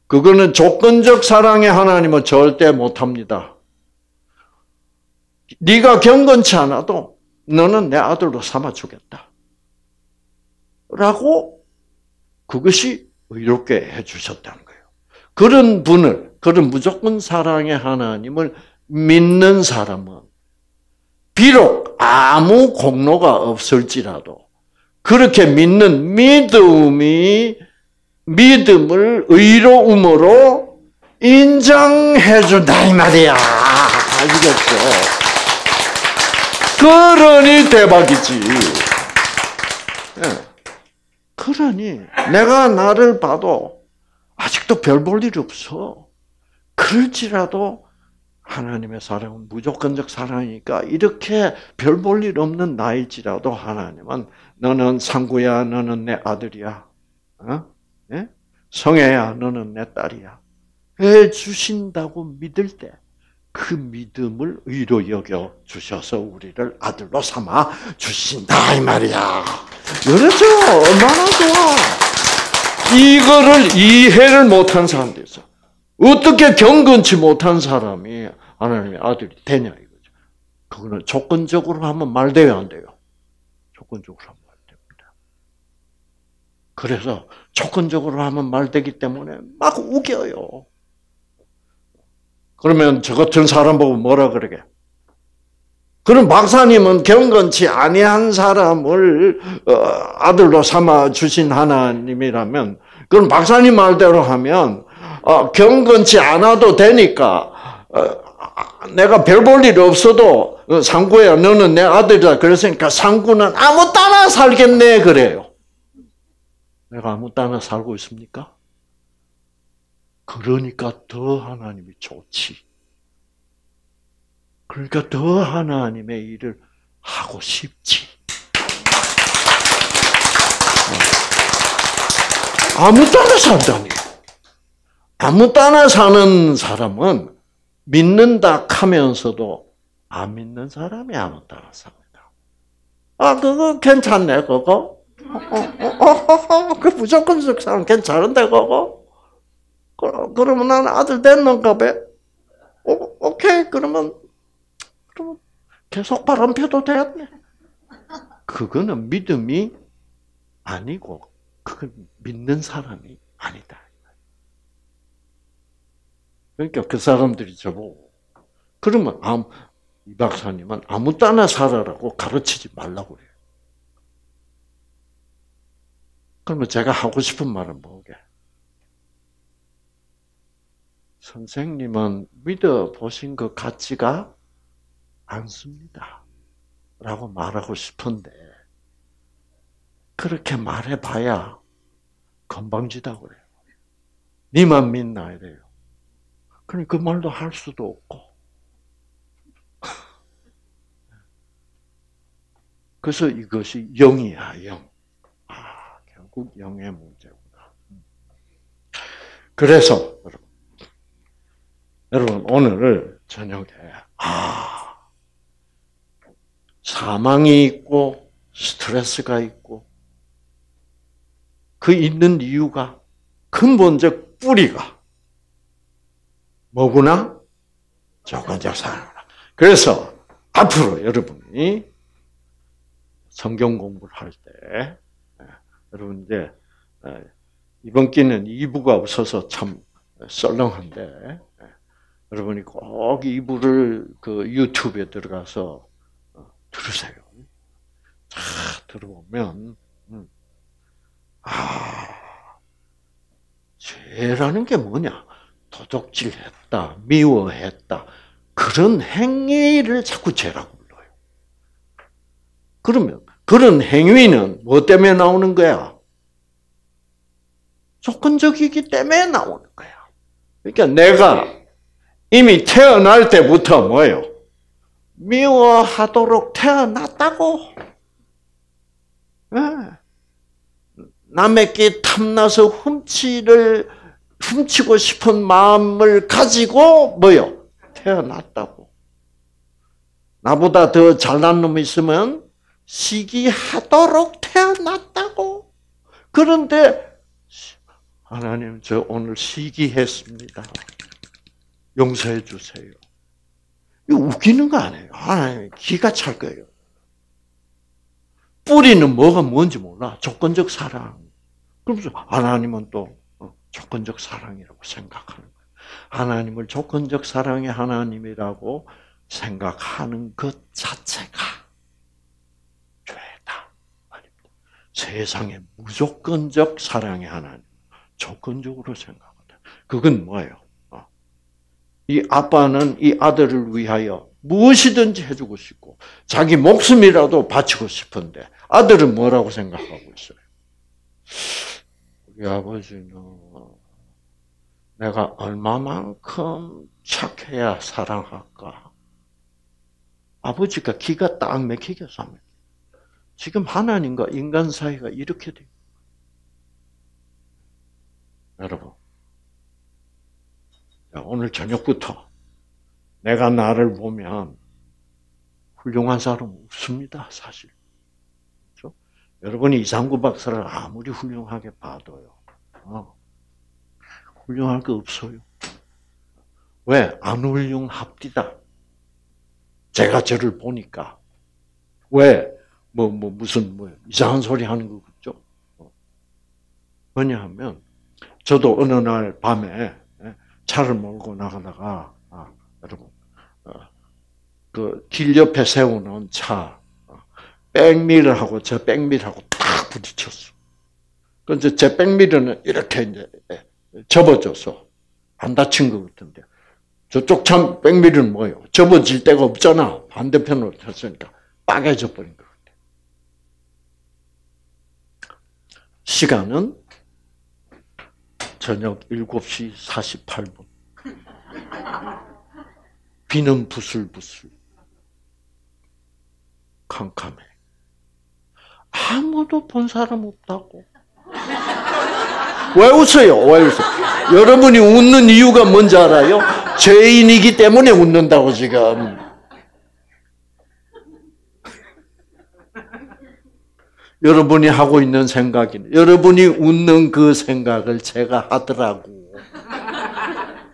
그거는 조건적 사랑의 하나님은 절대 못합니다. 네가 경건치 않아도 너는 내 아들로 삼아 주겠다. 라고 그것이 의롭게 해 주셨다는 거예요. 그런 분을 그런 무조건 사랑의 하나님을 믿는 사람은 비록 아무 공로가 없을지라도 그렇게 믿는 믿음이 믿음을 의로움으로 인정해 준다 이 말이야. 아시겠죠? 그러니 대박이지. 예. 그러니 내가 나를 봐도 아직도 별 볼일 없어. 그럴지라도 하나님의 사랑은 무조건적 사랑이니까 이렇게 별 볼 일 없는 나일지라도 하나님은 너는 상구야, 너는 내 아들이야, 어? 예? 성애야, 너는 내 딸이야. 해 주신다고 믿을 때. 그 믿음을 의로 여겨 주셔서 우리를 아들로 삼아 주신다 이 말이야. 그렇죠? 얼마나 좋아. 이거를 이해를 못한 사람들 있어. 어떻게 경건치 못한 사람이 하나님의 아들이 되냐 이거죠. 그거는 조건적으로 하면 말 돼요, 안 돼요? 조건적으로 하면. 그래서 조건적으로 하면 말 되기 때문에 막 우겨요. 그러면 저 같은 사람 보고 뭐라 그러게? 그럼 박사님은 경건치 아니한 사람을 어, 아들로 삼아 주신 하나님이라면 그럼 박사님 말대로 하면 어, 경건치 않아도 되니까 어, 내가 별 볼 일 없어도 상구야 너는 내 아들이다 그랬으니까 상구는 아무 따나 살겠네 그래요. 내가 아무 따나 살고 있습니까? 그러니까 더 하나님이 좋지. 그러니까 더 하나님의 일을 하고 싶지. 아무 따나 산다니. 아무 따나 사는 사람은 믿는다 하면서도 안 믿는 사람이 아무 따나 삽니다. 아, 그거 괜찮네, 그거. 어, 어, 어, 그 무조건적 사람 괜찮은데, 그거? 그러면 난 아들 됐는가 봐. 오, 오케이. 그러면, 그러면 계속 바람 펴도 되겠네. 그거는 믿음이 아니고, 그건 믿는 사람이 아니다. 그러니까 그 사람들이 저보고, 그러면 아무, 이 박사님은 아무 따나 살아라고 가르치지 말라고 그래요. 그러면 제가 하고 싶은 말은 뭐게? 선생님은 믿어 보신 것 같지가 않습니다. 라고 말하고 싶은데, 그렇게 말해봐야 건방지다 그래요. 니만 믿나 이래요. 그럼 그 말도 할 수도 없고. 그래서 이것이 영이야, 영. 아, 결국 영의 문제구나. 그래서, 여러분, 여러분 오늘 저녁에 아 사망이 있고 스트레스가 있고 그 있는 이유가 근본적 뿌리가 뭐구나? 조건적 사랑. 그래서 앞으로 여러분이 성경 공부를 할 때, 예, 여러분 이제 예, 이번 기는 2부가 없어서 참 썰렁한데, 여러분이 꼭 이부를 그 유튜브에 들어가서 어, 들으세요. 자, 들어보면, 음, 아, 죄라는 게 뭐냐? 도둑질했다, 미워했다. 그런 행위를 자꾸 죄라고 불러요. 그러면 그런 행위는 뭐 때문에 나오는 거야? 조건적이기 때문에 나오는 거야. 그러니까 내가 이미 태어날 때부터 뭐예요? 미워하도록 태어났다고. 네. 남의 게 탐나서 훔치를 훔치고 싶은 마음을 가지고 뭐요? 태어났다고. 나보다 더 잘난 놈이 있으면 시기하도록 태어났다고. 그런데 하나님 저 오늘 시기했습니다. 용서해 주세요. 이거 웃기는 거 아니에요. 하나님 기가 찰 거예요. 뿌리는 뭐가 뭔지 몰라. 조건적 사랑. 그러면서 하나님은 또 어, 조건적 사랑이라고 생각하는 거예요. 하나님을 조건적 사랑의 하나님이라고 생각하는 것 자체가 죄다. 아닙니다. 세상에 무조건적 사랑의 하나님, 조건적으로 생각한다. 그건 뭐예요? 어. 이 아빠는 이 아들을 위하여 무엇이든지 해주고 싶고 자기 목숨이라도 바치고 싶은데 아들은 뭐라고 생각하고 있어요? 우리 아버지는 내가 얼마만큼 착해야 사랑할까? 아버지가 기가 딱 막히게 삽니다. 지금 하나님과 인간 사이가 이렇게 돼요. 여러분, 오늘 저녁부터 내가 나를 보면 훌륭한 사람 없습니다, 사실. 여러분이 이상구 박사를 아무리 훌륭하게 봐도요. 어, 훌륭할 거 없어요. 왜? 안 훌륭합디다. 제가 저를 보니까. 왜? 뭐, 뭐, 무슨, 뭐, 이상한 소리 하는 거 같죠? 어. 왜냐하면, 저도 어느 날 밤에 예, 차를 몰고 나가다가, 아, 여러분, 어, 그길 옆에 세우는 차, 백미를 하고 저 백미하고 탁 부딪혔어. 그래서 제 백미러는 이렇게 이제 접어져서 안 다친 것 같은데 저쪽 참 백미러는 뭐예요? 접어질 데가 없잖아. 반대편으로 쳤으니까 빠개져 버린 것 같아. 시간은 저녁 7시 48분. 비는 부슬부슬. 캄캄해. 아무도 본 사람 없다고. 왜 웃어요? 왜 웃어? 여러분이 웃는 이유가 뭔지 알아요? 죄인이기 때문에 웃는다고 지금. 여러분이 하고 있는 생각이 여러분이 웃는 그 생각을 제가 하더라고.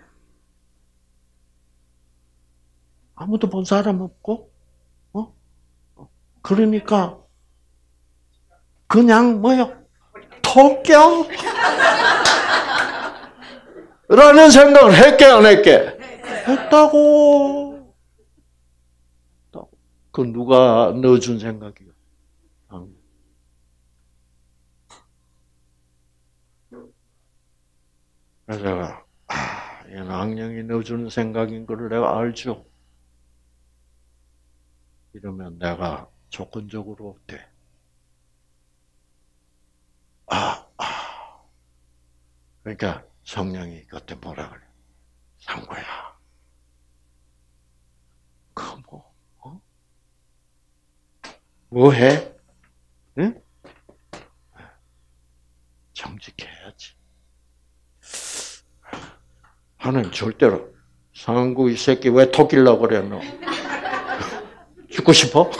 아무도 본 사람 없고, 어? 그러니까 그냥 뭐요? 토끼? 라는 생각을 했게 안 했게? 했다고. 그 누가 넣어준 생각이요? 그래서 내가 아, 얘는 악령이 넣어주는 생각인 걸 내가 알죠. 이러면 내가 조건적으로 돼. 아, 아. 그러니까 성령이 그때 뭐라 그래? 상고야. 그 뭐, 어? 뭐 해? 응? 정직해야지. 하나님 절대로 상구 이 새끼 왜 토끼려고 그래 너? 죽고 싶어?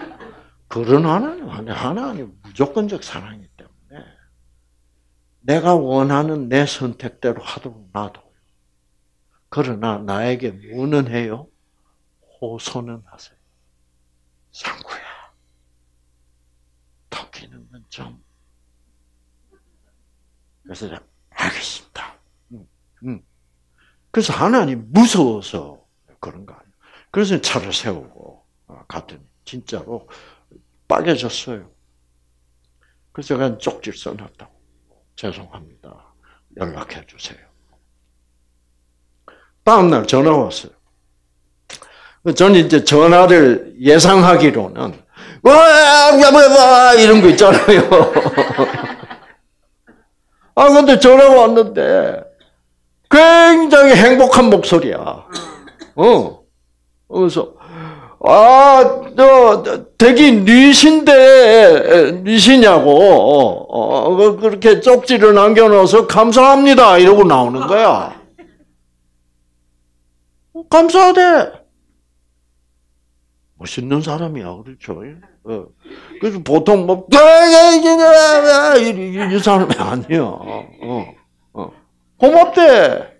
그런 하나님, 하나님 무조건적 사랑이 내가 원하는 내 선택대로 하도록 놔둬요. 그러나 나에게 무는 해요? 호소는 하세요. 상구야. 토끼는 좀. 그래서 알겠습니다. 음, 음. 그래서 하나님 무서워서 그런 거 아니에요. 그래서 차를 세우고 어, 갔더니 진짜로 빠개졌어요. 그래서 제가 쪽지를 써놨다고. 죄송합니다. 연락해 주세요. 다음날 전화 왔어요. 저는 이제 전화를 예상하기로는, 와, 와, 이런 거 있잖아요. 아, 근데 전화가 왔는데, 굉장히 행복한 목소리야. 어. 그래서, 아, 저, 댁이 뉘신데, 뉘시냐고, 어, 어, 그, 그렇게 쪽지를 남겨놓아서 감사합니다. 이러고 나오는 거야. 어, 감사하대. 멋있는 사람이야, 그렇죠? 어. 그래서 보통 뭐, 이, 이 사람이 아니야. 어, 어. 고맙대.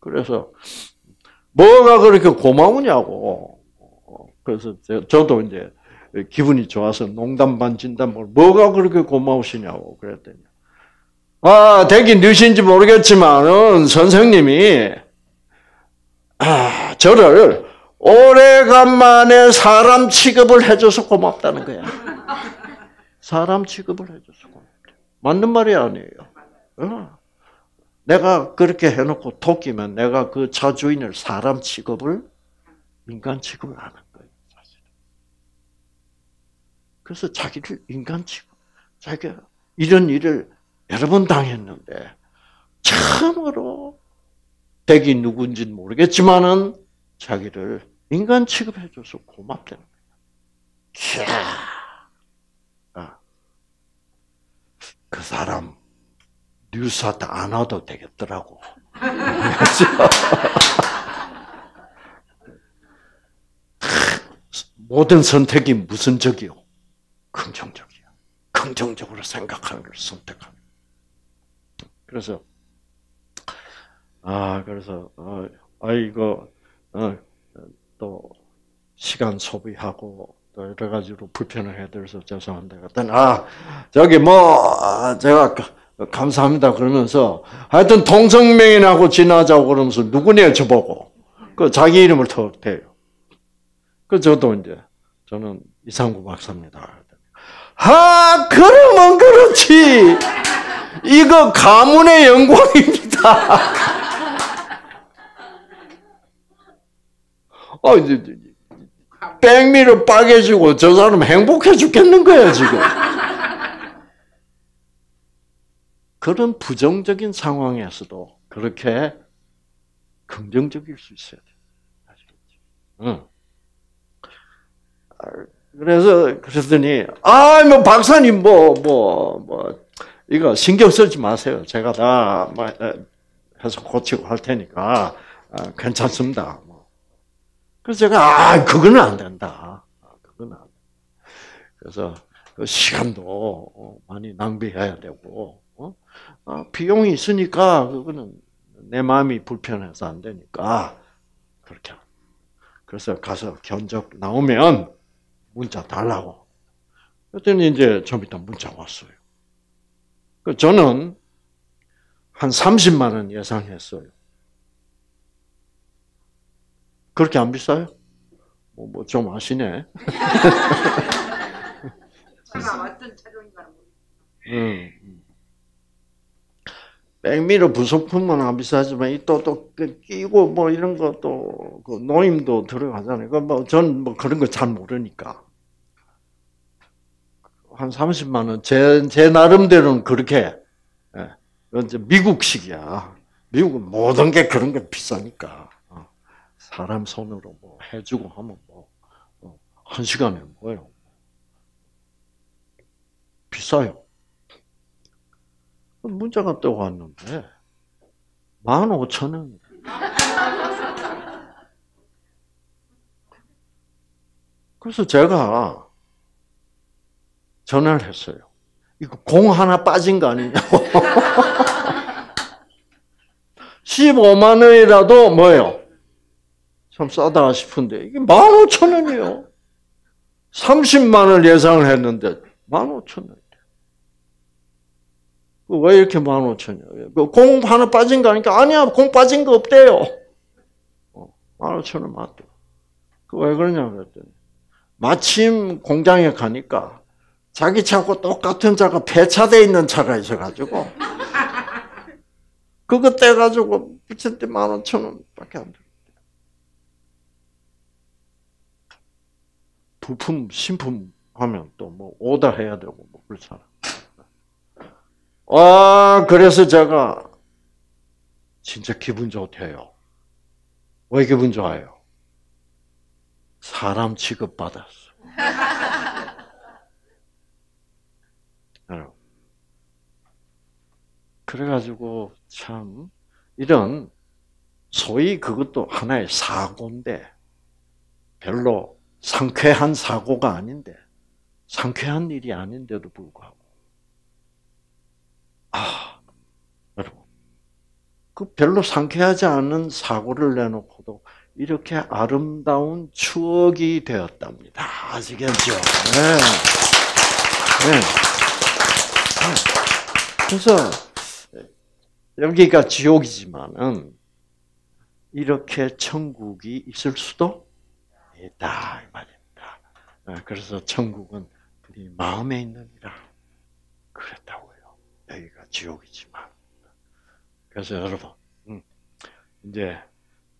그래서, 뭐가 그렇게 고마우냐고. 그래서 저도 이제 기분이 좋아서 농담 반 진담 뭐가 그렇게 고마우시냐고 그랬더니 아 되긴 늦신지 모르겠지만은 선생님이 아 저를 오래간만에 사람 취급을 해줘서 고맙다는 거야. 사람 취급을 해줘서 고맙다. 맞는 말이 아니에요. 어. 내가 그렇게 해놓고 토끼면 내가 그 차 주인을 사람 취급을 인간 취급을 하는 거예요. 사실. 그래서 자기를 인간 취급, 자기가 이런 일을 여러 번 당했는데 참으로 댁이 누군지는 모르겠지만은 자기를 인간 취급해줘서 고맙다는 거예요. 아, 그 사람 뉴스한테 안 와도 되겠더라고. 모든 선택이 무슨 적이요? 긍정적이야. 긍정적으로 생각하는 걸 선택하는. 그래서 아 그래서 어, 아 이거 어, 또 시간 소비하고 또 여러 가지로 불편을 해드려서 죄송한데 그랬더니 아 저기 뭐 아, 제가 감사합니다 그러면서 하여튼 통성명인하고 지나자고 그러면서 누구냐 저보고 그 자기 이름을 더 대요. 그 저도 이제 저는 이상구 박사입니다. 아 그러면 그렇지 이거 가문의 영광입니다. 어, 이제, 백미를 빠개지고 저 사람 행복해 죽겠는 거야, 지금. 그런 부정적인 상황에서도 그렇게 긍정적일 수 있어야 돼. 아시겠지? 응. 그래서, 그랬더니, 아, 뭐, 박사님, 뭐, 뭐, 뭐, 이거 신경 쓰지 마세요. 제가 다 뭐, 해서 고치고 할 테니까, 아, 괜찮습니다. 그래서 제가 아 그거는 안 된다. 아, 그거는 안 된다. 그래서 그 시간도 어, 많이 낭비해야 되고 어? 아, 비용이 있으니까 그거는 내 마음이 불편해서 안 되니까 그렇게. 그래서 가서 견적 나오면 문자 달라고. 그랬더니 이제 좀 이따 문자 왔어요. 그 저는 한 30만 원 예상했어요. 그렇게 안 비싸요? 뭐좀 뭐 아시네. 제가 왔던 차종인가 음. 백미러 부속품은 안 비싸지만 또또 그 끼고 뭐 이런 것도 그 노임도 들어가잖아요. 그뭐전 뭐 그런 거 잘 모르니까 한 30만 원. 제, 제 나름대로는 그렇게 예. 이제 미국식이야. 미국은 모든 게 그런 게 비싸니까. 사람 손으로 뭐 해주고 하면 뭐, 어, 한 시간에 뭐예요? 비싸요. 문자가 떠 왔는데, 만 오천 원. 그래서 제가 전화를 했어요. 이거 공 하나 빠진 거 아니냐고. 15만 원이라도 뭐예요? 참 싸다 싶은데 이게 15,000원이요. 30만 원 예상을 했는데 15,000원. 왜 이렇게 15,000원이야? 그공 하나 빠진 거 아니까? 아니야, 공 빠진 거 없대요. 15,000원 어, 맞대. 그왜 그러냐 그랬더니 마침 공장에 가니까 자기 차하고 똑같은 차가 폐차돼 있는 차가 있어가지고 그거 떼가지고 붙였더니 15,000원밖에 안 돼. 부품, 신품 하면 또 뭐 오다 해야 되고 뭐 그렇잖아. 아, 그래서 제가 진짜 기분 좋대요. 왜 기분 좋아요? 사람 취급받았어. 그래가지고 참 이런 소위 그것도 하나의 사고인데 별로 상쾌한 사고가 아닌데, 상쾌한 일이 아닌데도 불구하고, 아, 여러분, 그 별로 상쾌하지 않은 사고를 내놓고도 이렇게 아름다운 추억이 되었답니다. 아시겠죠? 네. 네. 그래서 여기가 지옥이지만은 이렇게 천국이 있을 수도 있다 이 말입니다. 네, 그래서 천국은 우리 마음에 있느니라 그랬다고요. 여기가 지옥이지만 그래서 여러분 음, 이제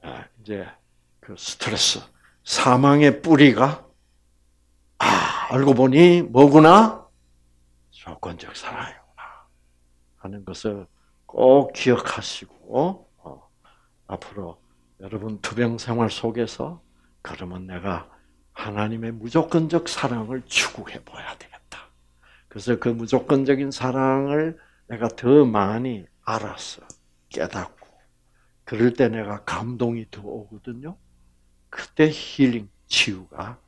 아, 이제 그 스트레스 사망의 뿌리가 아 알고 보니 뭐구나 조건적 사랑이구나 하는 것을 꼭 기억하시고 어, 앞으로 여러분 투병 생활 속에서 그러면 내가 하나님의 무조건적 사랑을 추구해 보야 되겠다. 그래서 그 무조건적인 사랑을 내가 더 많이 알았어. 깨닫고. 그럴 때 내가 감동이 더 오거든요. 그때 힐링, 치유가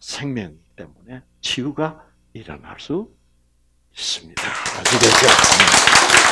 생명이기 때문에 치유가 일어날 수 있습니다. 아시겠죠?